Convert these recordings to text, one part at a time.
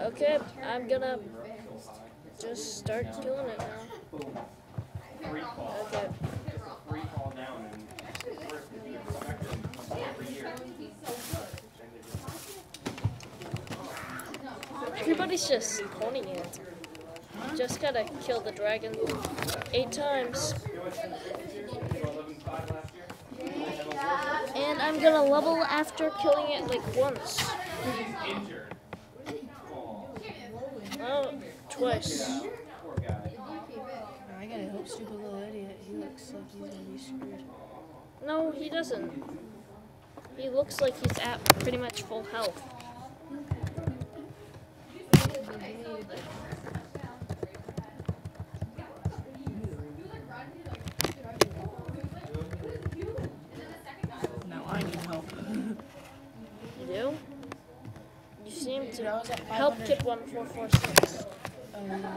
Okay, I'm gonna just start killing it now. Okay. Everybody's just pointing it. Just gotta kill the dragon eight times. And I'm gonna level after killing it like once. Injured. Twice. Poor guy. I gotta hope stupid little idiot. He looks like he's gonna be screwed. No, he doesn't. He looks like he's at pretty much full health. Now I need help. You do? You seem Dude, I to was at help 500. kid 1446. Yeah.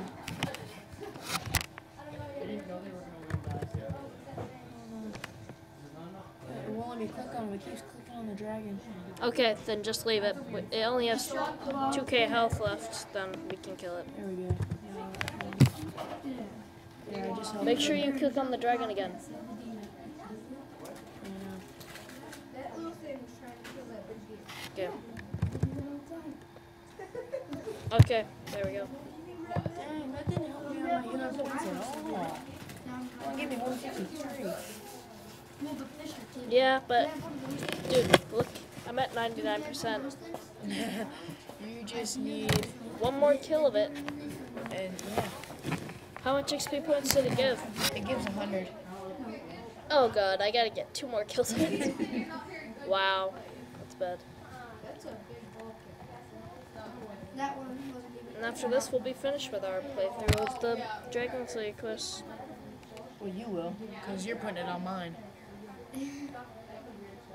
It won't let me click on him. It keeps clicking on the dragon. Okay, then just leave it. It only has 2k health left, then we can kill it. There we go. Yeah, yeah I Make sure you click on the dragon again. Okay. Okay, there we go. Dang, that didn't help me on my inner at all. Only gave me 153. Yeah, but dude, look, I'm at 99%. you just need, One more kill of it. and yeah, How much XP points did it give? it gives 100. Oh god, I gotta get two more kills of it. wow, that's bad. That one wasn't even. And after this, we'll be finished with our playthrough of the Dragon Slayer quest. Well, you will, because you're putting it on mine.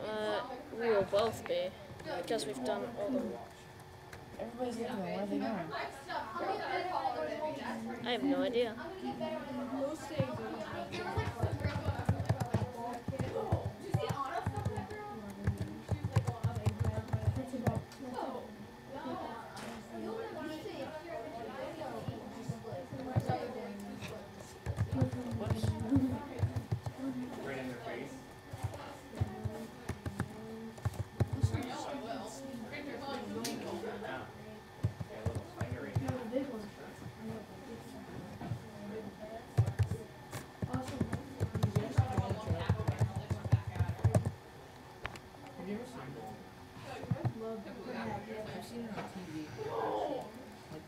Uh, we will both be, because we've done all the. Everybody's looking at where are they going? I have no idea. Right in their face.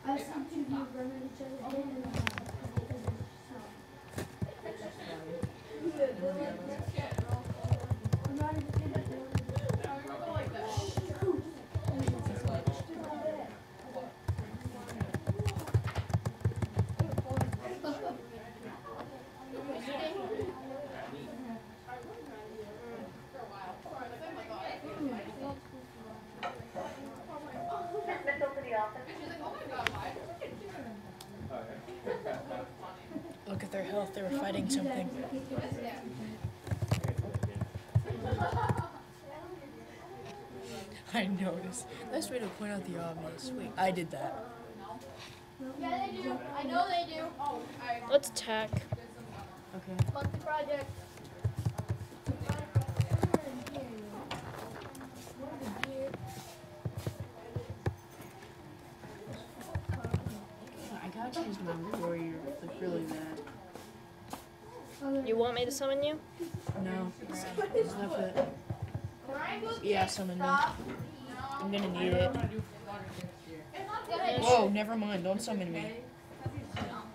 I was thinking you run at each other. and, uh, I'm not even kidding. Look at their health. They were fighting something. I noticed. Nice way to point out the obvious. Wait, I did that. Yeah, they do. I know they do. Oh, I Let's attack. Okay. monthly project. I gotta change my warrior like really bad. You want me to summon you? No. There's enough it. Yeah, summon me. I'm gonna need it. Whoa, never mind. Don't summon me.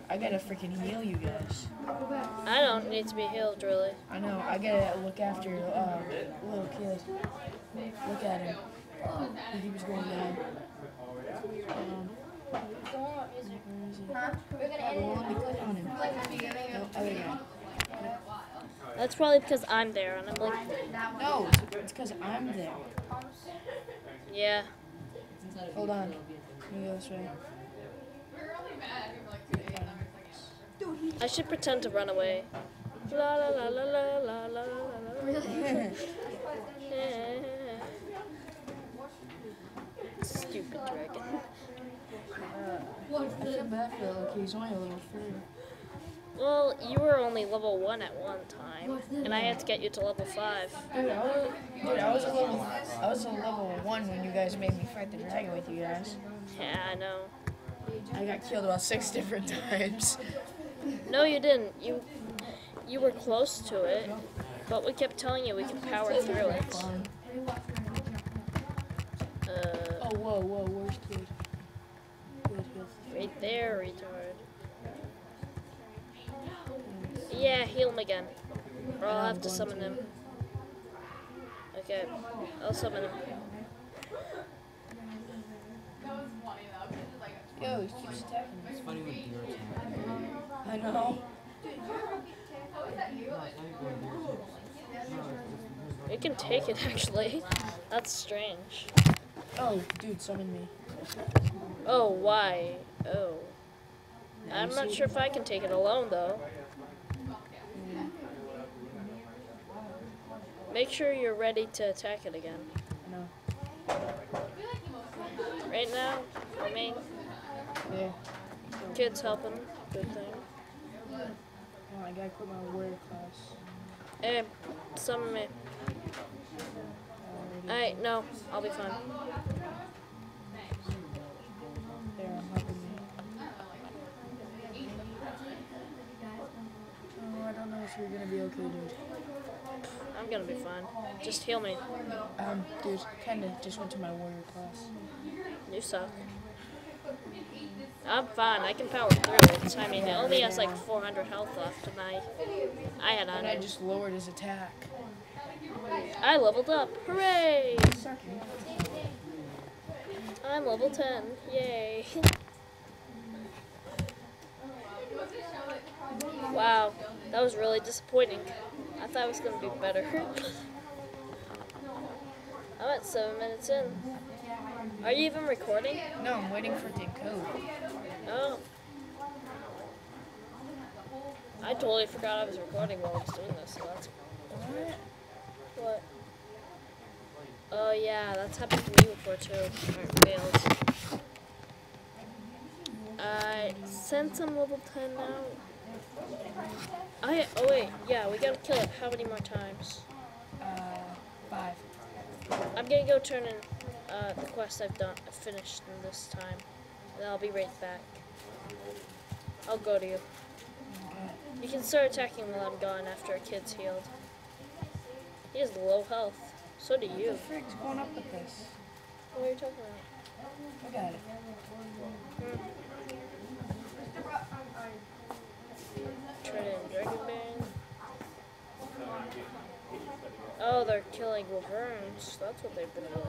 I gotta freaking heal you guys. I don't need to be healed, really. I know. I gotta look after uh, little kid. Look at him. He keeps going down. Um, where is he? We're gonna end Well, that's probably because I'm there, and I'm like... No, it's because I'm there. Yeah. Hold on. Let me go this way. I should pretend to run away. La la la la la la la la Really? Stupid dragon. Uh, I feel bad for that. He's only a little free. Well, you were only level one at one time, and I had to get you to level five. Dude, I was, dude, I was a level, I was a level one when you guys made me fight the dragon with you guys. Yeah, I know. I got killed about six different times. No, you didn't. You you were close to it, but we kept telling you we could power through it. Uh, Oh, whoa, whoa, where's kid? Right there, retard. Yeah, heal him again, or I'll have to summon him. Okay, I'll summon him. Yo, he keeps attacking me. It's funny when deer attack. I know. No, it's not even when deer attacks. We can take it actually. That's strange. Oh, dude, summon me. Oh, why? Oh. I'm not sure if I can take it alone though. Make sure you're ready to attack it again. No. Right now, I mean, Yeah. kids helping. Good thing. Oh, I gotta quit my warrior class. Hey, summon me. Alright, no, I'll be fine. There, I'm helping me. Oh, I don't know if you're gonna be okay, dude. I'm gonna be fine. Just heal me. Um, dude, kinda just went to my warrior class. You suck. I'm fine. I can power through it. I mean, it only has like 400 health left, and I, I had And I just lowered his attack. I leveled up. Hooray! I'm level 10. Yay. wow, that was really disappointing. I thought it was going to be better. I'm at 7 minutes in. Are you even recording? No, I'm waiting for to. Oh. I totally forgot I was recording while I was doing this, so that's What? what. Oh yeah, that's happened to me before too. Alright, failed. I since I'm level ten now. I oh wait, yeah, we gotta kill it. How many more times? Uh, five. I'm gonna go turn in uh, the quest I've done finished this time. And I'll be right back. I'll go to you. You can start attacking while I'm gone after a kid's healed. He has low health. So do What you. the frick's going up with this? What are you talking about? Look at it. Trident Dragon Bane. Oh, they're killing wyverns. That's what they've been doing.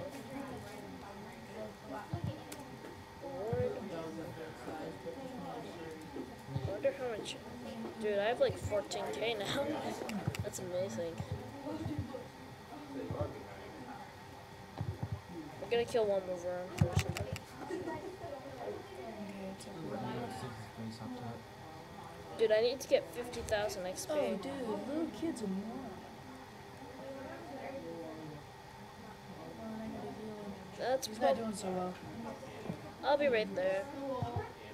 I wonder how much. Dude, I have like 14k now. That's amazing. We're gonna kill one up top. Dude, I need to get 50,000 XP. Oh, dude, little kids are more. That's He's not doing so well. I'll be right there.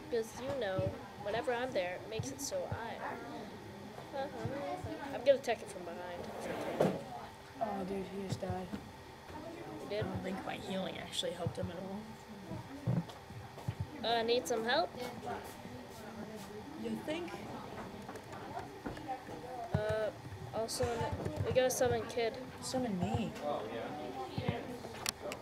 Because you know, whenever I'm there, it makes it so I. I'm gonna take it from behind. Oh, dude, he just died. You I did? don't think my healing actually helped him at all. Uh, need some help? You think? Uh, also, we gotta summon kid. Summon me.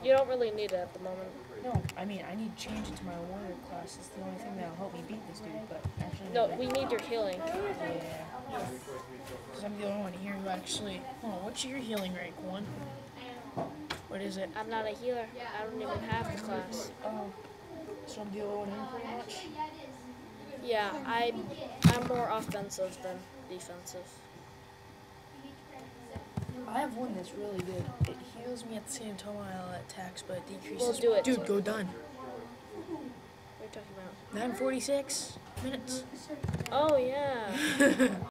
You don't really need it at the moment. No, I mean, I need to change it to my warrior class. It's the only thing that'll help me beat this dude, but actually. No, we need your healing. Yeah. Because I'm the only one here who actually. Hold on, what's your healing rank? One? What is it? I'm not a healer. I don't even have the class. Oh. So I'm the only one here pretty much? Yeah, I, I'm more offensive than defensive. I have one that's really good. It heals me at the same time while it attacks, but it decreases. Well, do it. Dude, go done. What are you talking about? 946 minutes. Oh yeah.